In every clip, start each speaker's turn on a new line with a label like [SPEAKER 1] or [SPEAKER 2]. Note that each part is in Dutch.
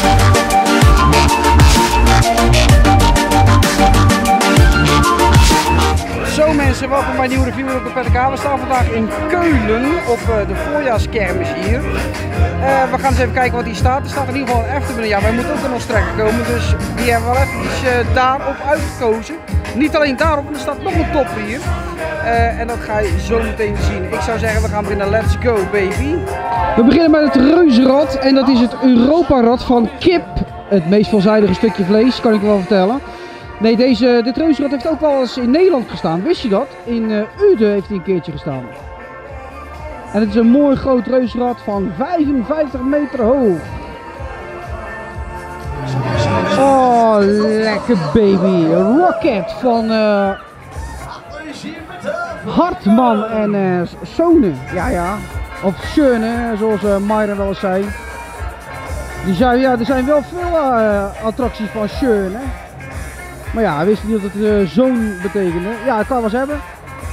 [SPEAKER 1] Zo mensen, welkom bij een nieuwe review op de PTK. We staan vandaag in Keulen op eh, de voorjaarskermis hier. Eh, we gaan eens even kijken wat hier staat. Er staat in ieder geval een Efteling. Ja, wij moeten ook in ons trekken komen, dus die hebben we wel even uh, daarop uitgekozen. Niet alleen daarop, er staat nog een top hier. En dat ga je zo meteen zien. Ik zou zeggen, we gaan beginnen. Let's go, baby. We beginnen met het reuzenrad. En dat is het Europa-rad van kip. Het meest veelzijdige stukje vlees, kan ik wel vertellen. Nee, deze, dit reuzenrad heeft ook wel eens in Nederland gestaan. Wist je dat? In uh, Uden heeft hij een keertje gestaan. En het is een mooi groot reuzenrad van 55 meter hoog. Oh, lekker baby. Rocket van uh, Hartman en uh. Ja, ja. Of Schöne, zoals uh, wel eens zei. Die zei, ja, er zijn wel veel attracties van Schöne. Maar ja, hij wist niet dat het uh, zoon betekende. Ja, het kan wel eens hebben.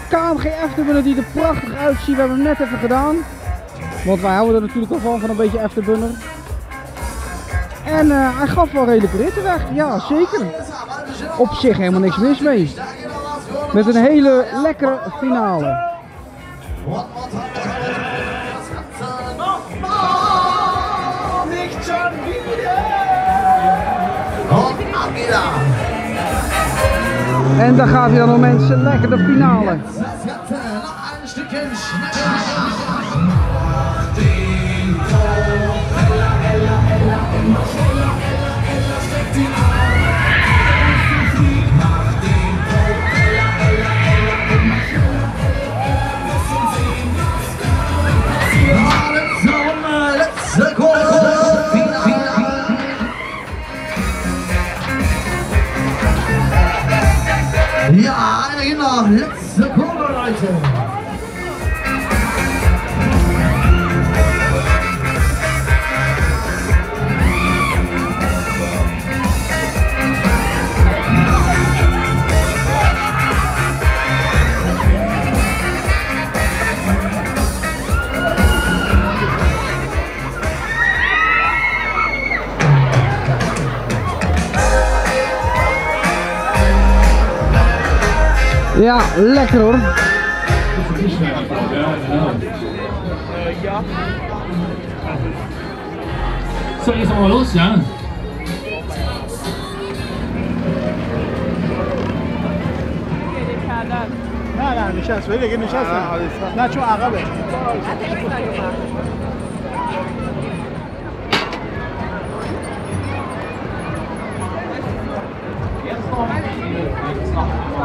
[SPEAKER 1] KMG Efterbunner die er prachtig uitziet. We hebben hem net even gedaan. Want wij houden er natuurlijk al van, van een beetje Efterbunner. En uh, hij gaf wel redelijke ritten weg. Ja, zeker. Op zich helemaal niks mis mee. Met een hele lekkere finale. En daar gaat hij dan mensen lekker de finale.
[SPEAKER 2] Ja, en dan nog letzte Kurve, Leute.
[SPEAKER 1] Ja, lekker hoor.
[SPEAKER 3] ja. So, jetzt aber los, ja?
[SPEAKER 4] نه نه نشست ولی اگه نشست نه چون عقبه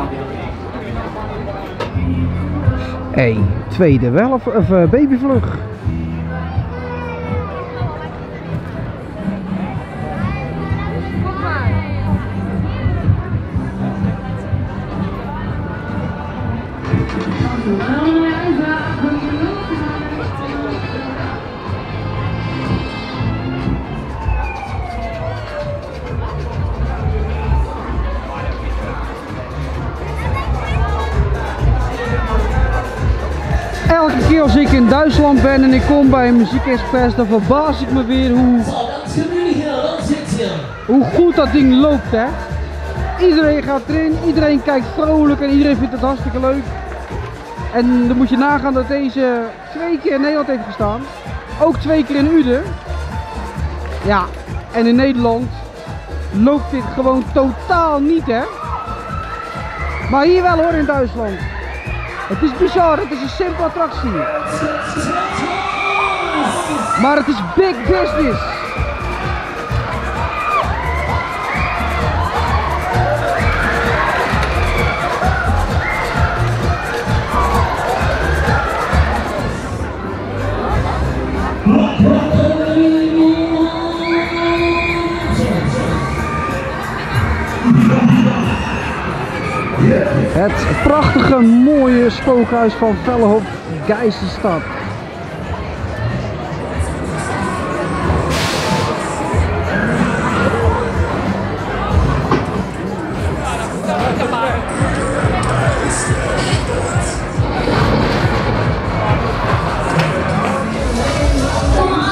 [SPEAKER 1] Hé, hey, tweede wel of, uh, babyvlug? Duitsland ben en ik kom bij een muziekexpress, dan verbaas ik me weer hoe, hoe goed dat ding loopt hè. Iedereen gaat erin, iedereen kijkt vrolijk en iedereen vindt het hartstikke leuk. En dan moet je nagaan dat deze twee keer in Nederland heeft gestaan. Ook twee keer in Uden. Ja, en in Nederland loopt dit gewoon totaal niet hè. Maar hier wel hoor in Duitsland. Het is bizar, het is een simpele attractie. Maar het is big business. Het prachtige, mooie spookhuis van Vellehof Geisenstad.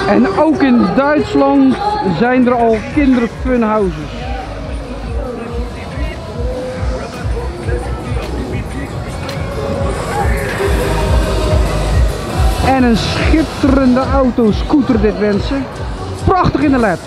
[SPEAKER 1] En ook in Duitsland zijn er al kinderfunhouses. En een schitterende auto, scooter dit mensen. Prachtig in de led.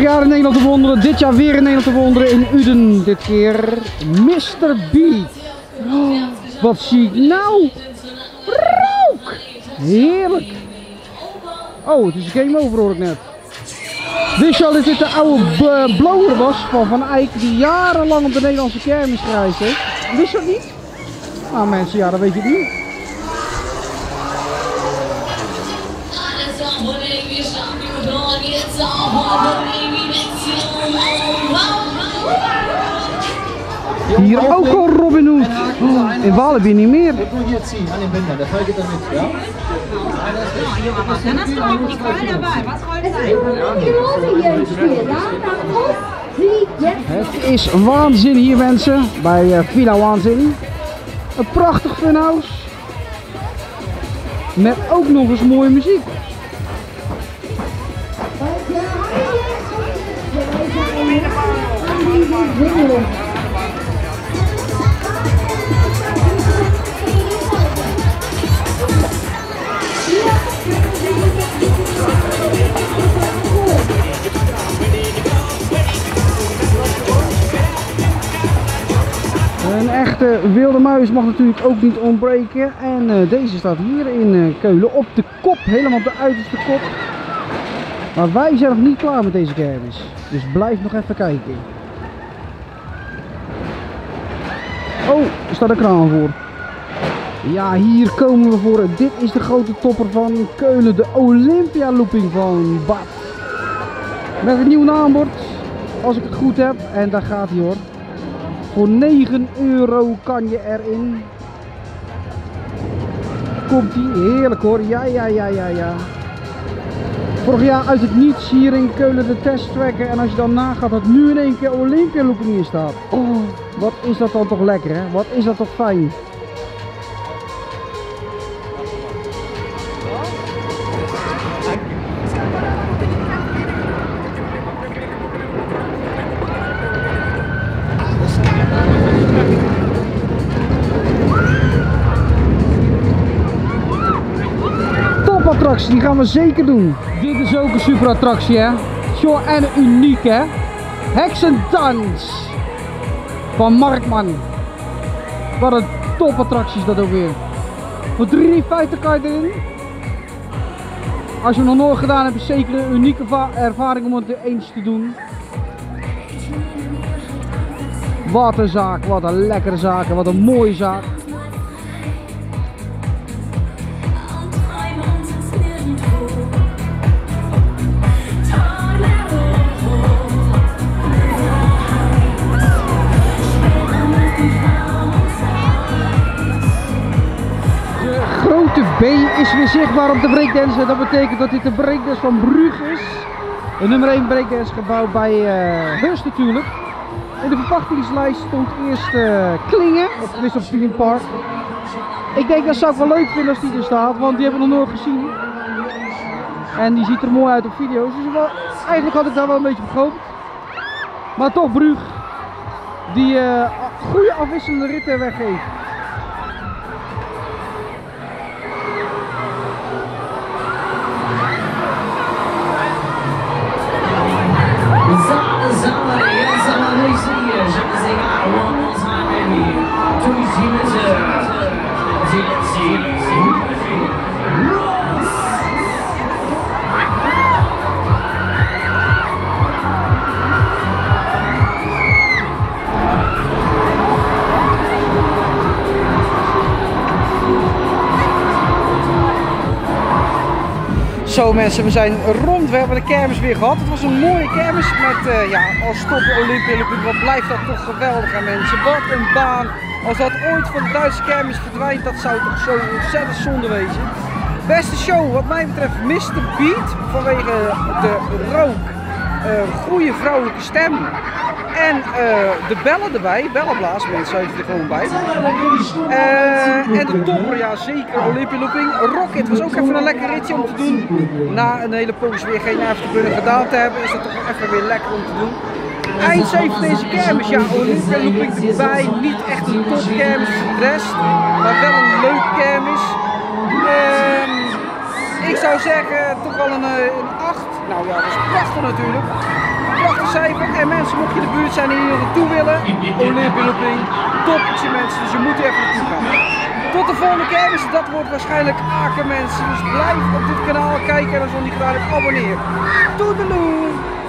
[SPEAKER 1] Vorig jaar in Nederland te wonderen, dit jaar weer in Nederland te wonderen in Uden. Dit keer Mr. Beat. Oh, wat zie ik nou? Rook! Heerlijk. Oh, het is game over hoor ik net. Wist je al dat dit de oude b- blower was van Van Eyck die jarenlang op de Nederlandse kermis gereisd heeft? Wist je dat niet? Nou mensen, ja dat weet je niet. Hier ook al Robin Hood. Oh, in Walibi niet meer.
[SPEAKER 5] Nur hier ziehen, an den Bändern, der Fall geht dann mit, ja?
[SPEAKER 6] Dann hast du auch die dabei. Was.
[SPEAKER 7] Ja,
[SPEAKER 1] Het is waanzin hier mensen, bij eh, Villa Waanzin. Een prachtig funhouse. Met ook nog eens mooie muziek. Een echte wilde muis mag natuurlijk ook niet ontbreken. En eh, deze staat hier in eh, Keulen op de kop, helemaal op de uiterste kop. Maar wij zijn nog niet klaar met deze kermis. Dus blijf nog even kijken. Oh, er staat een kraan voor. Ja, hier komen we voor. Dit is de grote topper van Keulen. De Olympia looping van Bart. Met een nieuw naambord. Als ik het goed heb. En daar gaat hij hoor. Voor 9 euro kan je erin. Komt ie, heerlijk hoor. Ja, ja, ja, ja, ja. Vorig jaar uit het niets hier in Keulen de test trekken. En als je dan nagaat dat nu in één keer Olympia looping hier staat. Oh, wat is dat dan toch lekker hè? Wat is dat toch fijn. Die gaan we zeker doen. Dit is ook een super attractie hè. Zo en uniek hè. Heksendans van Markman. Wat een topattractie is dat ook weer. Voor 3,50 kan je erin. Als je hem nog nooit gedaan hebt, is het zeker een unieke va- ervaring om het eens te doen. Wat een zaak, wat een lekkere zaak en wat een mooie zaak. Is weer zichtbaar op de breakdance. Dat betekent dat dit de breakdance van Brugge is. Een nummer 1 breakdance gebouw bij Hearst natuurlijk. In de verwachtingslijst stond eerst eh, Klingen, of tenminste op Feeling Park. Ik denk dat zou ik wel leuk vinden als die er staat, want die hebben we nog nooit gezien. En die ziet er mooi uit op video's. Dus eigenlijk had ik daar wel een beetje op. Maar toch Brugge, die eh, goede afwisselende ritten weggeeft. Zo mensen, we zijn rond. We hebben de kermis weer gehad. Het was een mooie kermis met, eh, ja, als Olympia Olympic. Wat blijft dat toch geweldig aan mensen. Wat een baan. Als dat ooit van de Duitse kermis verdwijnt, dat zou toch zo ontzettend zonde wezen. Beste show, wat mij betreft, Mr. Beat. Vanwege de rook, eh, goede vrouwelijke stem. En eh, de bellen erbij, bellenblaas mensen heeft er gewoon bij. Eh, en de topper, ja zeker, Olympia Looping. Rocket was ook even een lekker ritje om te doen. Na een hele poos weer geen afterburner gedaan te hebben, is dat toch even weer lekker om te doen. Eind 7 deze kermis, ja, Olympia Looping erbij. Niet echt een topkermis voor de rest, maar wel een leuke kermis. Ehm, ik zou zeggen, toch wel een, eh, een 8. Nou ja, dat is prachtig natuurlijk. En mensen, mocht je de buurt zijn en hier naartoe willen, Olympia Looping, toppertje mensen. Dus je moet er even naartoe gaan. Tot de volgende kermis, dat wordt waarschijnlijk Aken mensen. Dus blijf op dit kanaal kijken en als je nog niet gedaan hebt, abonneer. Toedeloe!